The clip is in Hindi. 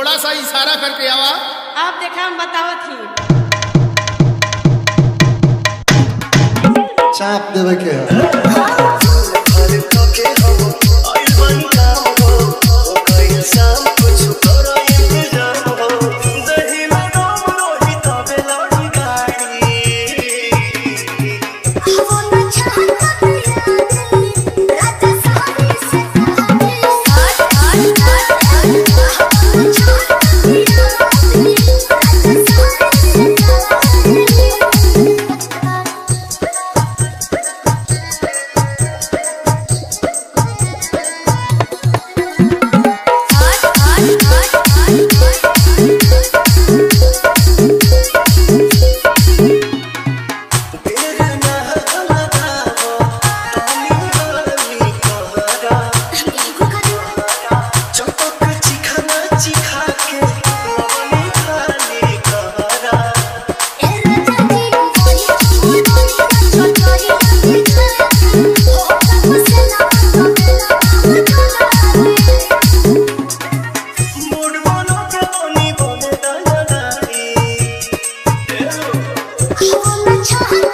थोड़ा सा इशारा करके आवा आप देखा हम बताओ थी। चाप देवे के है। 赐我一场